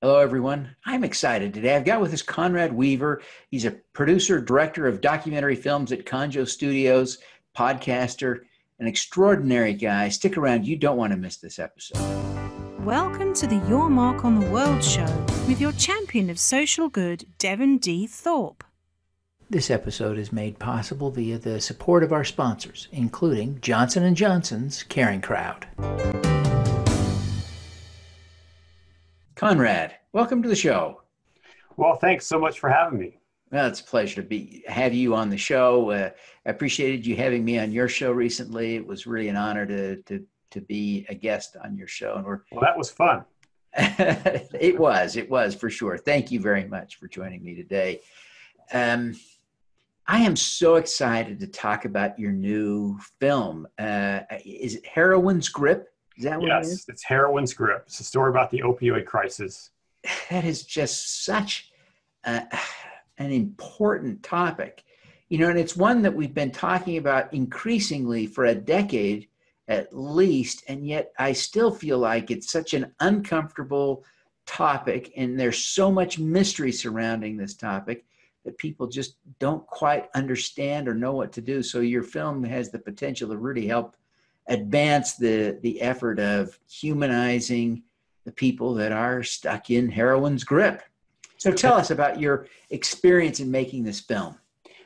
Hello, everyone. I'm excited today. I've got with us Conrad Weaver. He's a producer, director of documentary films at Conjo Studios, podcaster, an extraordinary guy. Stick around. You don't want to miss this episode. Welcome to the Your Mark on the World show with your champion of social good, Devin D. Thorpe. This episode is made possible via the support of our sponsors, including Johnson & Johnson's Caring Crowd. Conrad, welcome to the show. Well, thanks so much for having me. Well, it's a pleasure to be have you on the show. Uh, I appreciated you having me on your show recently. It was really an honor to to to be a guest on your show, and we're well. That was fun. it was. It was for sure. Thank you very much for joining me today. Um, I am so excited to talk about your new film. Uh, is it Heroin's Grip? Is that what yes, it is? it's Heroin's Grip. It's a story about the opioid crisis. That is just such a, an important topic. You know, and it's one that we've been talking about increasingly for a decade at least, and yet I still feel like it's such an uncomfortable topic, and there's so much mystery surrounding this topic that people just don't quite understand or know what to do. So your film has the potential to really help advance the the effort of humanizing the people that are stuck in heroin's grip. So tell us about your experience in making this film.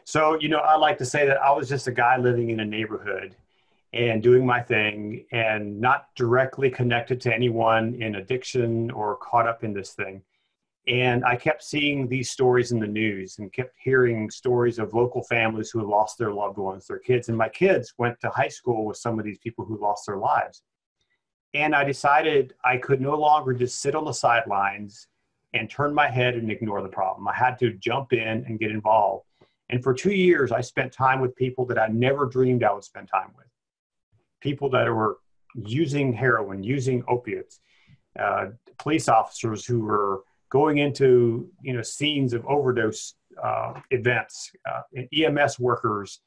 So, you know, I like to say that I was just a guy living in a neighborhood and doing my thing and not directly connected to anyone in addiction or caught up in this thing. And I kept seeing these stories in the news and kept hearing stories of local families who had lost their loved ones, their kids. And my kids went to high school with some of these people who lost their lives. And I decided I could no longer just sit on the sidelines and turn my head and ignore the problem. I had to jump in and get involved. And for two years, I spent time with people that I never dreamed I would spend time with. People that were using heroin, using opiates, uh, police officers who were going into you know scenes of overdose uh, events, uh, and EMS workers,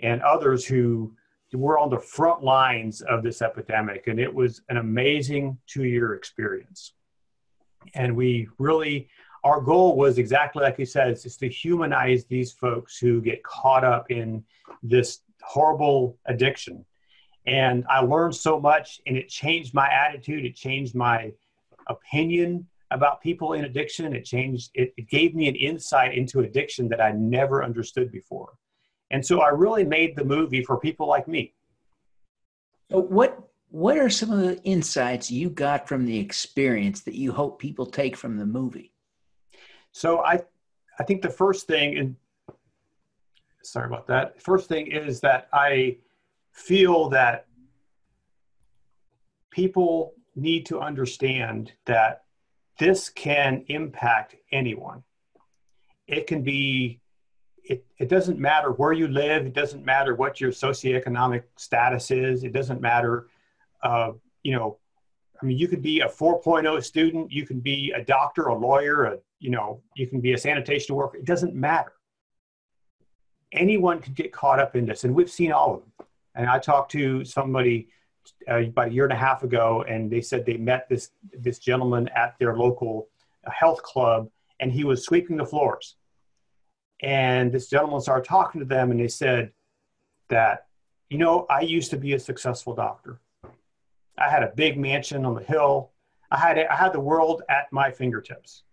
and others who were on the front lines of this epidemic, and it was an amazing two-year experience. And we really, our goal was exactly like you said, is to humanize these folks who get caught up in this horrible addiction. And I learned so much, and it changed my attitude. It changed my opinion about people in addiction. It changed, it, it gave me an insight into addiction that I never understood before. And so I really made the movie for people like me. So What what are some of the insights you got from the experience that you hope people take from the movie? So I I think the first thing and sorry about that. First thing is that I feel that people need to understand that this can impact anyone. It can be, it, it doesn't matter where you live, it doesn't matter what your socioeconomic status is, it doesn't matter, uh, you know, I mean, you could be a 4.0 student, you can be a doctor, a lawyer, a, you know, you can be a sanitation worker, it doesn't matter. Anyone can get caught up in this, and we've seen all of them. And I talked to somebody uh, about a year and a half ago, and they said they met this this gentleman at their local health club, and he was sweeping the floors. And this gentleman started talking to them, and they said that, you know, I used to be a successful doctor. I had a big mansion on the hill. I had I had the world at my fingertips,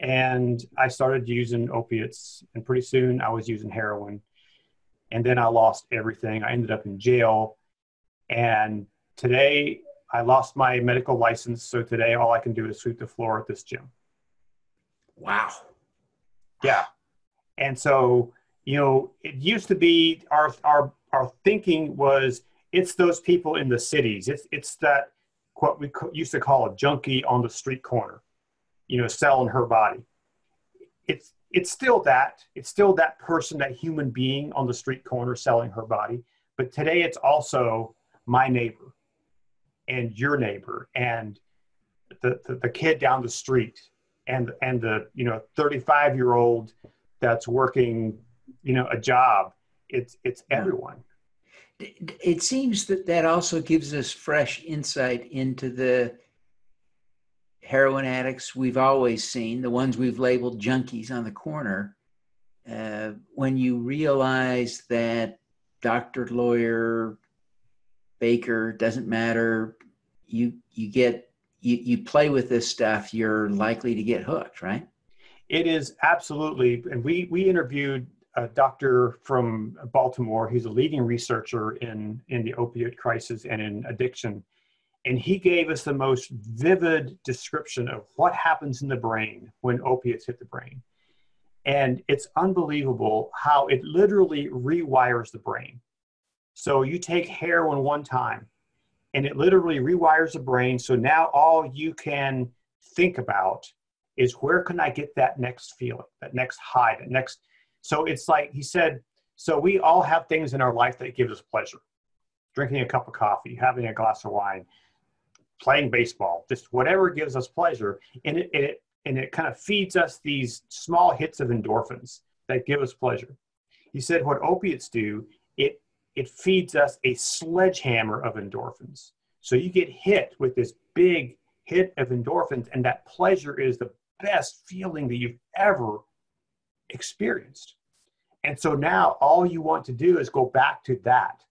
and I started using opiates, and pretty soon I was using heroin, and then I lost everything. I ended up in jail and today I lost my medical license. So today all I can do is sweep the floor at this gym. Wow. Yeah. And so, you know, it used to be our, our, our thinking was it's those people in the cities. It's, it's that what we used to call a junkie on the street corner, you know, selling her body. It's, it's still that. It's still that person, that human being on the street corner selling her body. But today it's also my neighbor and your neighbor and the, the, the kid down the street and and the you know 35 year old that's working you know a job. It's it's everyone. It seems that that also gives us fresh insight into the heroin addicts we've always seen, the ones we've labeled junkies on the corner, uh, when you realize that doctor, lawyer, baker doesn't matter, you you get you, you play with this stuff, you're likely to get hooked, right? It is absolutely, and we we interviewed a doctor from Baltimore. He's a leading researcher in in the opioid crisis and in addiction, and he gave us the most vivid description of what happens in the brain when opiates hit the brain. And it's unbelievable how it literally rewires the brain. So you take heroin one time and it literally rewires the brain. So now all you can think about is where can I get that next feeling, that next high, that next. So it's like he said, so we all have things in our life that give us pleasure. Drinking a cup of coffee, having a glass of wine, playing baseball, just whatever gives us pleasure. And it, it and it kind of feeds us these small hits of endorphins that give us pleasure. He said what opiates do, it it feeds us a sledgehammer of endorphins. So you get hit with this big hit of endorphins, and that pleasure is the best feeling that you've ever experienced. And so now all you want to do is go back to that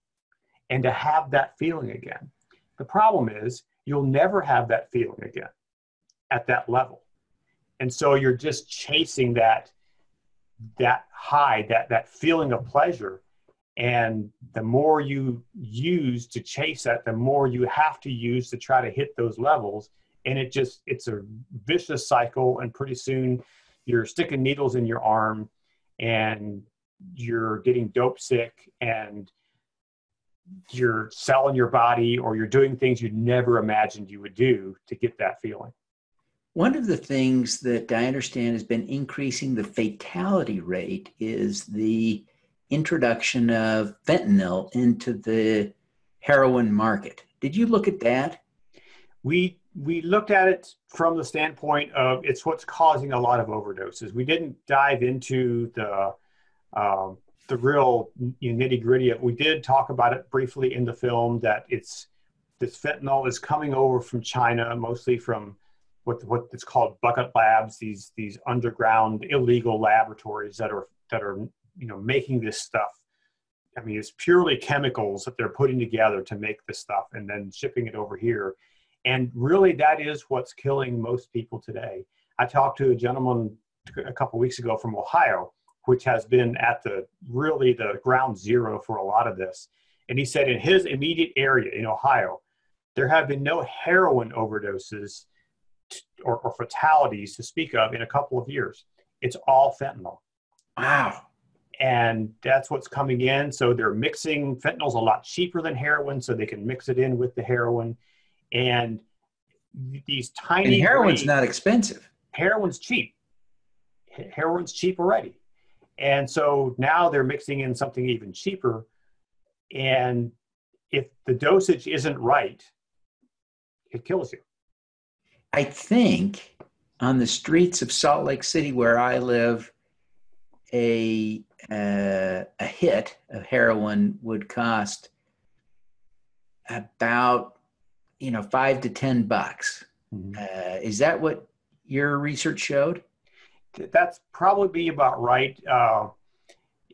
and to have that feeling again. The problem is you'll never have that feeling again at that level. And so you're just chasing that that high, that that feeling of pleasure and the more you use to chase that the more you have to use to try to hit those levels. And it just it's a vicious cycle. And pretty soon you're sticking needles in your arm and you're getting dope sick and you're selling your body or you're doing things you never imagined you would do to get that feeling. One of the things that i understand has been increasing the fatality rate is the introduction of fentanyl into the heroin market. Did you look at that? We we looked at it from the standpoint of it's what's causing a lot of overdoses. We didn't dive into the um, the real nitty gritty. We did talk about it briefly in the film that it's this fentanyl is coming over from China, mostly from what what it's called bucket labs. These these underground illegal laboratories that are that are you know making this stuff i mean it's purely chemicals that they're putting together to make this stuff and then shipping it over here. And really that is what's killing most people today. I talked to a gentleman a couple weeks ago from ohio which has been at the really the ground zero for a lot of this. And he said in his immediate area in ohio there have been no heroin overdoses or, or fatalities to speak of in a couple of years. It's all fentanyl. Wow and that's what's coming in. So they're mixing fentanyl's a lot cheaper than heroin, so they can mix it in with the heroin. And these tiny and heroin's not expensive. Heroin's cheap. Heroin's cheap already, and so now they're mixing in something even cheaper. And if the dosage isn't right, it kills you. I think on the streets of Salt Lake City, where I live, a uh, a hit of heroin would cost about you know five to ten bucks. Mm-hmm. Uh, is that what your research showed? That's probably be about right. Uh,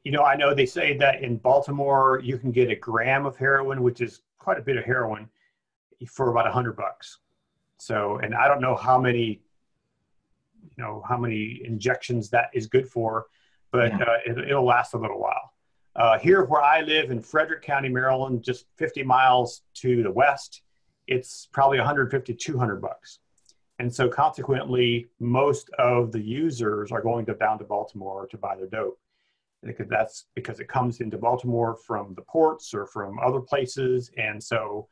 you know, I know they say that in Baltimore you can get a gram of heroin, which is quite a bit of heroin, for about a hundred bucks. So, and I don't know how many, you know, how many injections that is good for but yeah. uh, it, will last a little while. Uh, here, where I live in Frederick County, Maryland, just 50 miles to the west, it's probably 150, 200 bucks. And so, consequently, most of the users are going to down to Baltimore to buy their dope. Because that's because it comes into Baltimore from the ports or from other places. And so,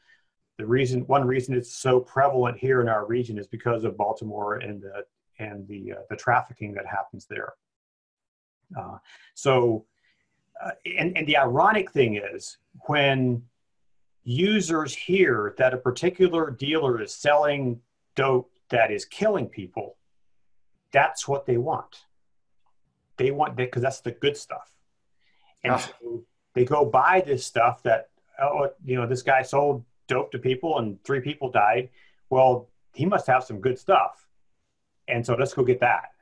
the reason, one reason it's so prevalent here in our region is because of Baltimore and the and the uh, the trafficking that happens there. Uh, so, uh, and, and the ironic thing is when users hear that a particular dealer is selling dope that is killing people, that's what they want. They want that because that's the good stuff. And oh. so they go buy this stuff that, oh, you know, this guy sold dope to people and three people died. Well, he must have some good stuff. And so let's go get that.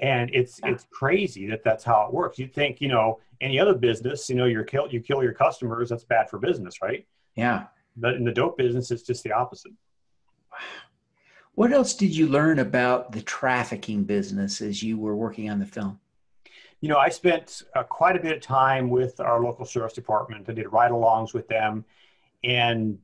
And it's yeah. it's crazy that that's how it works. You'd think, you know, any other business, you know, you're kill you kill your customers, that's bad for business, right? Yeah. But in the dope business, it's just the opposite. wow. What else did you learn about the trafficking business as you were working on the film? You know, I spent uh, quite a bit of time with our local sheriff's department. I did ride alongs with them, and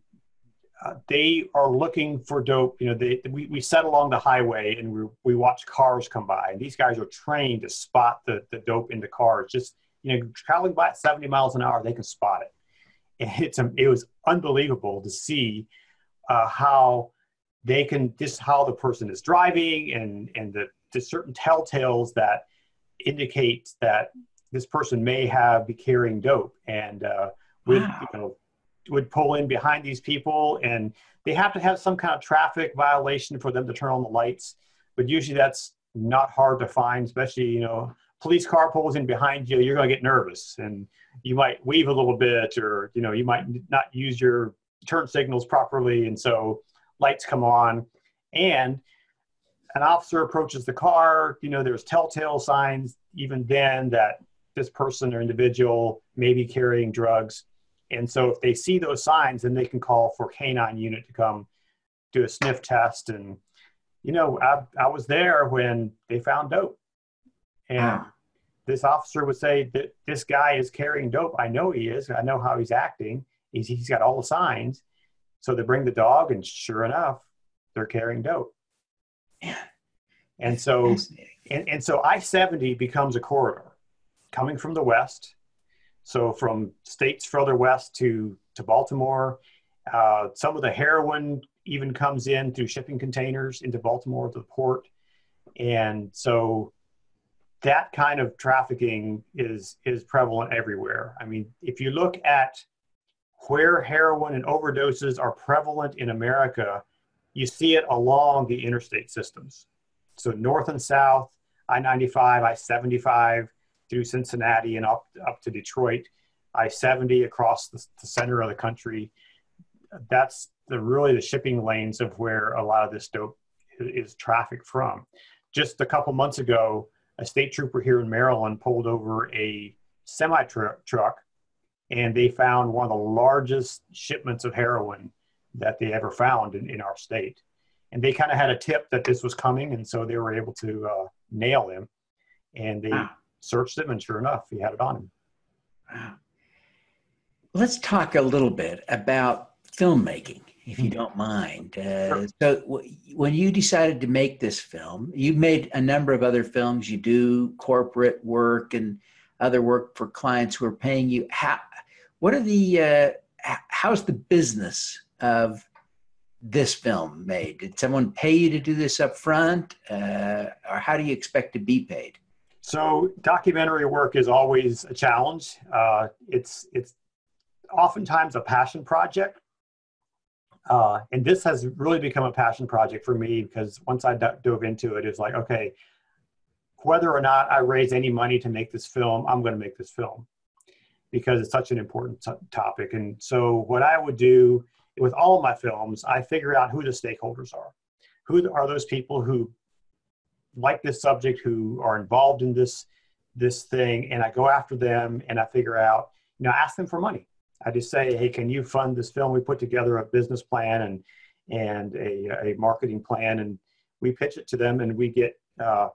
uh, they are looking for dope. You know, they, we, we set along the highway and we, we watch cars come by, and these guys are trained to spot the, the dope in the cars. Just, you know, traveling by at 70 miles an hour, they can spot it. And it's, it was unbelievable to see uh, how they can just how the person is driving and and the, the certain telltales that indicate that this person may have be carrying dope and uh, would wow. you know would pull in behind these people and they have to have some kind of traffic violation for them to turn on the lights but usually that's not hard to find especially you know police car pulls in behind you you're going to get nervous and you might weave a little bit or you know you might not use your turn signals properly and so lights come on, and an officer approaches the car. You know, there's telltale signs even then that this person or individual may be carrying drugs. And so if they see those signs, then they can call for canine unit to come do a sniff test. And, you know, I, I was there when they found dope. And wow. this officer would say that this guy is carrying dope. I know he is. I know how he's acting. He's, he's got all the signs. So they bring the dog, and sure enough, they're carrying dope. And so, and, and so I 70 becomes a corridor coming from the west. So from states further west to, to Baltimore, uh, some of the heroin even comes in through shipping containers into Baltimore to the port. And so that kind of trafficking is, is prevalent everywhere. I mean, if you look at where heroin and overdoses are prevalent in America, you see it along the interstate systems. So north and south, I-95, I-75 through Cincinnati and up, up to Detroit, I-70 across the, the center of the country. That's the really the shipping lanes of where a lot of this dope is, trafficked from. Just a couple months ago, a state trooper here in Maryland pulled over a semi truck and they found one of the largest shipments of heroin that they ever found in, in our state. And they kind of had a tip that this was coming, and so they were able to uh, nail him. And they wow. Searched him, and sure enough, he had it on him. Wow. Let's talk a little bit about filmmaking, if you hmm. don't mind. Uh, sure. So, w- when you decided to make this film, you made a number of other films. You do corporate work and other work for clients who are paying you. How, what are the, uh, how's the business of this film made? Did someone pay you to do this up front? Uh, or how do you expect to be paid? So documentary work is always a challenge. Uh, it's, it's oftentimes a passion project. Uh, and this has really become a passion project for me because once I dove into it, it's like, okay, whether or not I raise any money to make this film, I'm going to make this film because it's such an important topic. And so, what I would do with all my films, I figure out who the stakeholders are. Who are those people who like this subject, who are involved in this this thing, and I go after them and I figure out, you know, ask them for money. I just say, hey, can you fund this film? We put together a business plan and and a, a marketing plan, and we pitch it to them, and we get uh,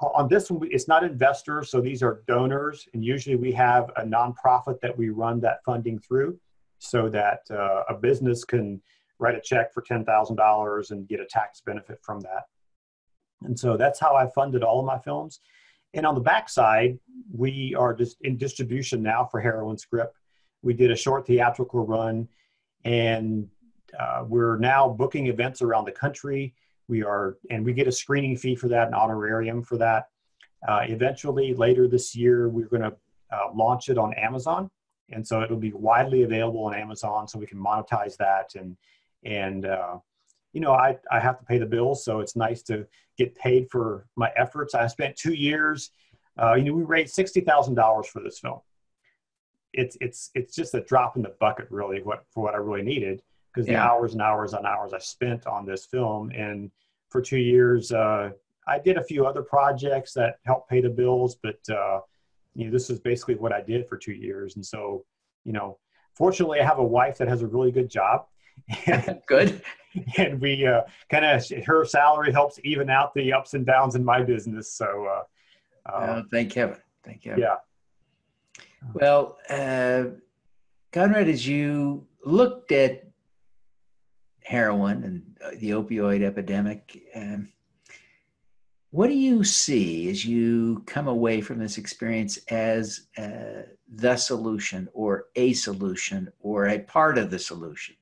on this one, it's not investors, so these are donors, and usually we have a nonprofit that we run that funding through, so that uh, a business can write a check for ten thousand dollars and get a tax benefit from that. And so that's how I funded all of my films. And on the backside, we are just in distribution now for Heroin's Grip. We did a short theatrical run, and uh, we're now booking events around the country we are, and we get a screening fee for that, an honorarium for that. Uh, eventually, later this year, we're going to uh, launch it on Amazon, and so it'll be widely available on Amazon, so we can monetize that. And and uh, you know, I I have to pay the bills, so it's nice to get paid for my efforts. I spent two years. Uh, you know, we raised sixty thousand dollars for this film. It's it's it's just a drop in the bucket, really, what for what I really needed. because Yeah. the hours and hours and hours I spent on this film. And for two years, uh, I did a few other projects that helped pay the bills, but uh, you know, this is basically what I did for two years. And so, you know, fortunately, I have a wife that has a really good job. And, Good. and we uh, kind of her salary helps even out the ups and downs in my business. So, uh, uh, Uh, thank heaven. Thank heaven. yeah. Well, uh, Conrad, as you looked at heroin and uh, the opioid epidemic, um, what do you see as you come away from this experience as uh, the solution or a solution or a part of the solution?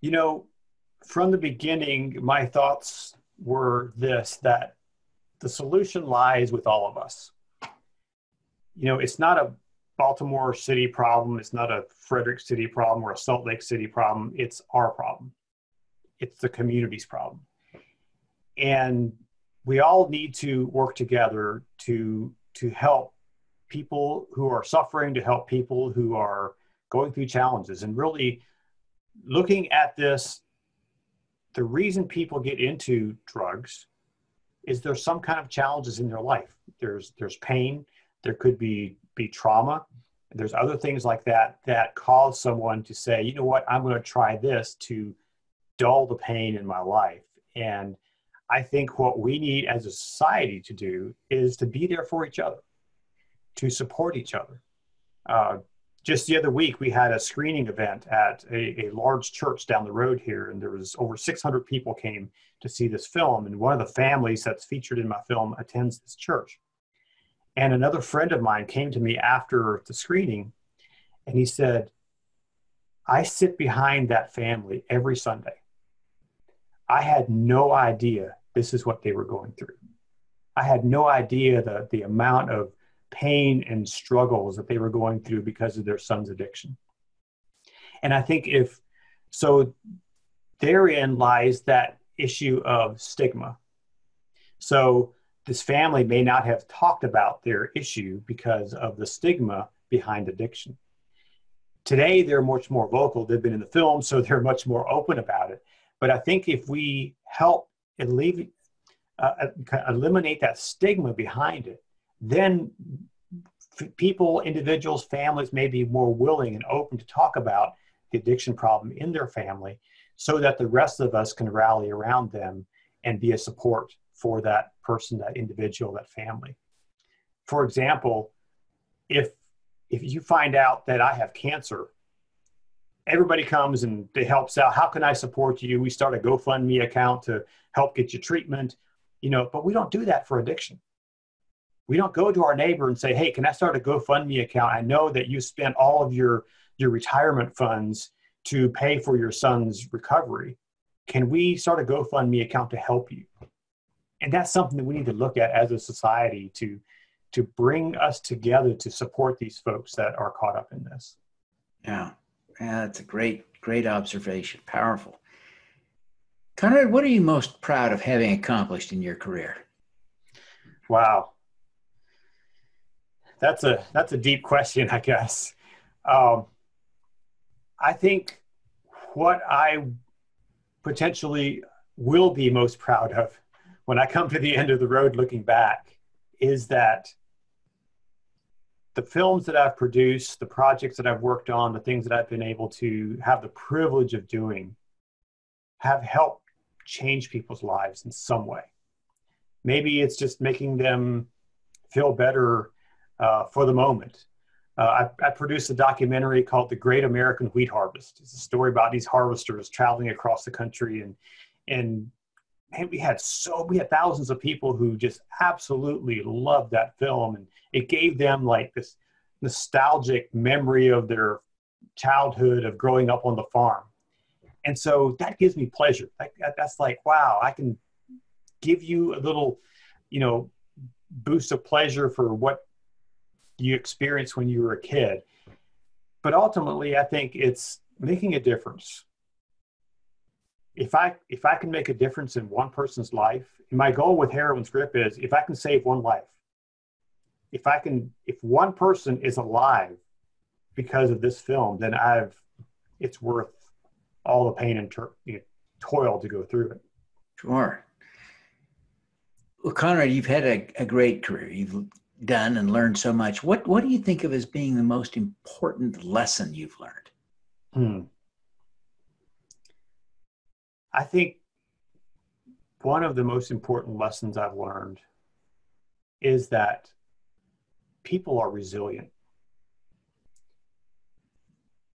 You know, from the beginning, my thoughts were this that the solution lies with all of us. You know, it's not a Baltimore City problem, it's not a Frederick City problem or a Salt Lake City problem, it's our problem. It's the community's problem. And we all need to work together to to help people who are suffering, to help people who are going through challenges and really looking at this, the reason people get into drugs is there's some kind of challenges in their life. There's there's pain, there could be be trauma, there's other things like that that cause someone to say, you know what, I'm going to try this to dull the pain in my life. And I think what we need as a society to do is to be there for each other, to support each other. Uh, just the other week we had a screening event at a, a, large church down the road here and there was over 600 people came to see this film and one of the families that's featured in my film attends this church. And another friend of mine came to me after the screening and he said i sit behind that family every sunday. I had no idea this is what they were going through. I had no idea the, the amount of pain and struggles that they were going through because of their son's addiction. And I think if so, therein lies that issue of stigma. So this family may not have talked about their issue because of the stigma behind addiction. Today, they're much more vocal. They've been in the film, so they're much more open about it. But I think if we help alleviate, uh, eliminate that stigma behind it, then people, individuals, families may be more willing and open to talk about the addiction problem in their family so that the rest of us can rally around them and be a support for that person, that individual, that family. For example, if if you find out that I have cancer, everybody comes and they helps out. How can I support you? We start a GoFundMe account to help get you treatment, you know, but we don't do that for addiction we don't go to our neighbor and say, "Hey, can I start a GoFundMe account? I know that you spent all of your your retirement funds to pay for your son's recovery. Can we start a GoFundMe account to help you?" And that's something that we need to look at as a society to to bring us together to support these folks that are caught up in this. Yeah, yeah, that's a great, great observation. Powerful. Conrad, what are you most proud of having accomplished in your career? Wow, that's a that's a deep question, I guess. Um, I think what I potentially will be most proud of when I come to the end of the road looking back is that the films that I've produced, the projects that I've worked on, the things that I've been able to have the privilege of doing have helped change people's lives in some way. Maybe it's just making them feel better uh, for the moment. Uh, I, I, produced a documentary called The Great American Wheat Harvest. It's a story about these harvesters traveling across the country and and man, we had so we had thousands of people who just absolutely loved that film and it gave them like this nostalgic memory of their childhood of growing up on the farm. And so that gives me pleasure. That, that's like, wow, I can give you a little, you know, boost of pleasure for what you experienced when you were a kid. But ultimately, I think it's making a difference. If I if I can make a difference in one person's life, my goal with Heroin's Grip is if I can save one life, if I can if one person is alive because of this film, then I've it's worth all the pain and ter- you know, toil to go through it. Sure. Well, Conrad, you've had a, a great career. You've done and learned so much. What What do you think of as being the most important lesson you've learned? Hmm. I think one of the most important lessons I've learned is that people are resilient.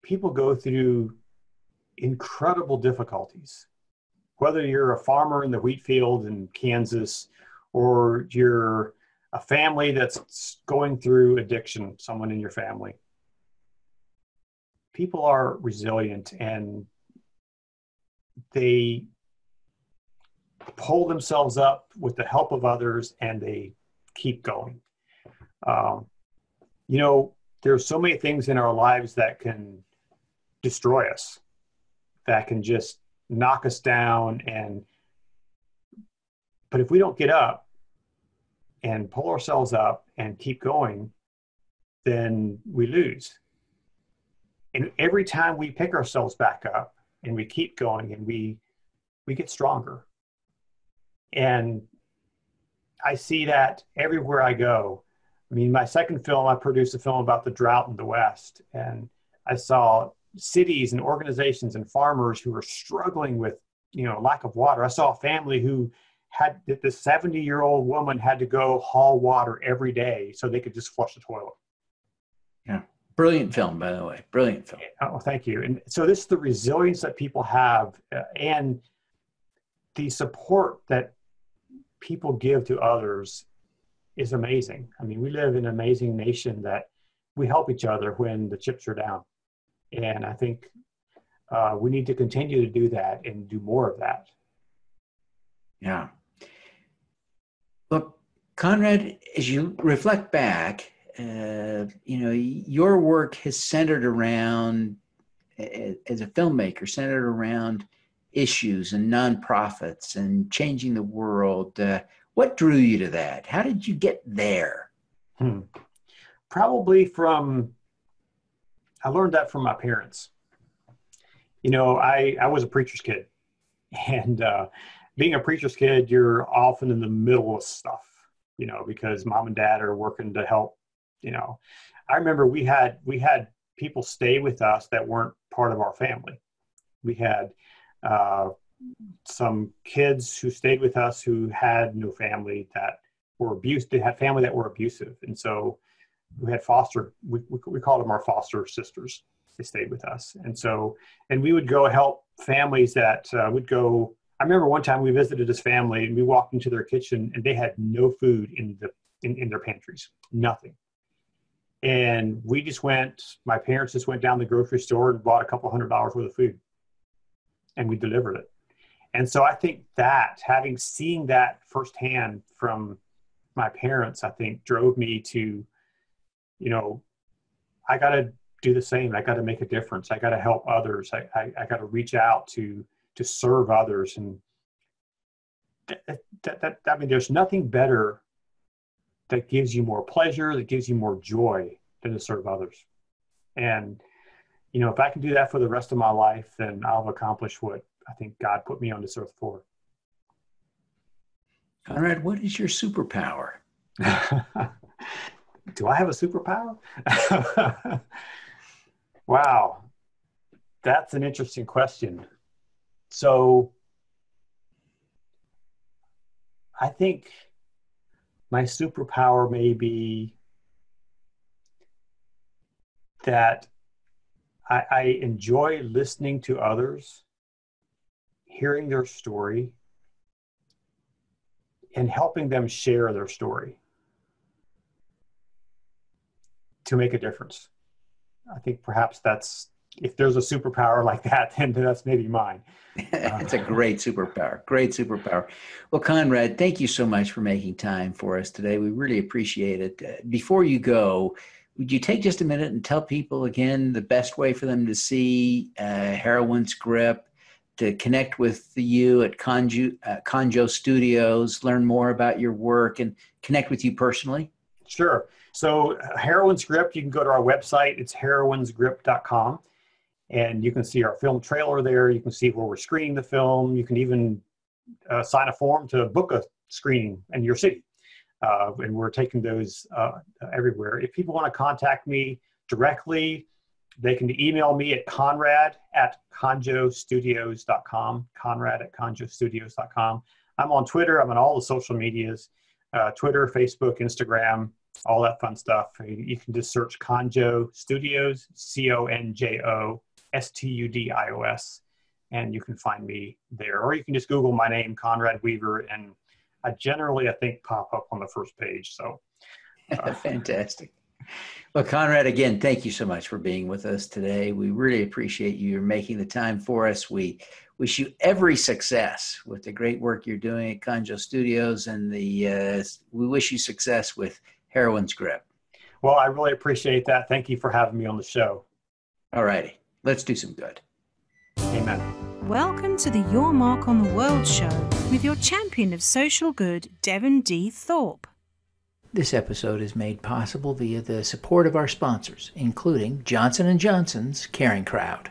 People go through incredible difficulties. Whether you're a farmer in the wheat field in Kansas or you're a family that's going through addiction, someone in your family, people are resilient and they pull themselves up with the help of others and they keep going. Um, you know, there's so many things in our lives that can destroy us, that can just knock us down. And, but if we don't get up and pull ourselves up and keep going, then we lose. And every time we pick ourselves back up and we keep going and we, we get stronger and I see that everywhere I go. I mean, my second film, I produced a film about the drought in the West, and I saw cities and organizations and farmers who were struggling with, you know, lack of water. I saw a family who had the 70 year old woman had to go haul water every day so they could just flush the toilet. Yeah. Brilliant film, by the way. Brilliant film. Oh, thank you. And so this is the resilience that people have uh, and the support that people give to others is amazing. I mean, we live in an amazing nation that we help each other when the chips are down. And I think uh, we need to continue to do that and do more of that. Yeah. Conrad, as you reflect back, uh, you know, your work has centered around, as a filmmaker, centered around issues and nonprofits and changing the world. Uh, what drew you to that? How did you get there? Hmm. Probably from, I learned that from my parents. You know, I, I was a preacher's kid. And uh, being a preacher's kid, you're often in the middle of stuff, you know, because mom and dad are working to help, you know. I remember we had we had people stay with us that weren't part of our family. We had uh, some kids who stayed with us who had no family that were abused. They had family that were abusive, and so we had foster. We, we, called them our foster sisters. They stayed with us, and so and we would go help families that uh, would go. I remember one time we visited his family and we walked into their kitchen and they had no food in the in, in their pantries, nothing. And we just went. My parents just went down the grocery store and bought a couple hundred dollars worth of food and we delivered it. And so I think that having seen that firsthand from my parents, I think drove me to, you know, I got to do the same. I got to make a difference. I got to help others. I, I, I got to reach out to to serve others. And that, that, that, I mean, there's nothing better that gives you more pleasure, that gives you more joy than to serve others. And you know, if I can do that for the rest of my life, then I'll have accomplished what I think God put me on this earth for. Conrad, what is your superpower? do I have a superpower? wow, that's an interesting question. So, I think my superpower may be that I, I enjoy listening to others, hearing their story, and helping them share their story to make a difference. I think perhaps that's if there's a superpower like that, then that's maybe mine. it's a great superpower. Great superpower. Well, Conrad, thank you so much for making time for us today. We really appreciate it. Uh, before you go, would you take just a minute and tell people again the best way for them to see uh, Heroin's Grip, to connect with you at Conjo, uh, Conjo Studios, learn more about your work, and connect with you personally? Sure. So, Heroin's Grip, you can go to our website. It's heroinsgrip.com. and you can see our film trailer there. You can see where we're screening the film. You can even uh, sign a form to book a screening in your city. Uh, and we're taking those uh, everywhere. If people want to contact me directly, they can email me at conrad at conjostudios.com, conrad at conjostudios.com. I'm on Twitter. I'm on all the social medias, uh, Twitter, Facebook, Instagram, all that fun stuff. You can just search Conjo Studios, C-O-N-J-O S-T-U-D-I-O-S, and you can find me there. Or you can just Google my name, Conrad Weaver, and I generally, I think, pop up on the first page. So uh, fantastic. Well, Conrad, again, thank you so much for being with us today. We really appreciate you making the time for us. We wish you every success with the great work you're doing at Conjo Studios, and the uh, we wish you success with Heroin's Grip. Well, I really appreciate that. Thank you for having me on the show. All righty, let's do some good. Amen. Welcome to the Your Mark on the World show with your champion of social good, Devin D. Thorpe. This episode is made possible via the support of our sponsors, including Johnson & Johnson's Caring Crowd.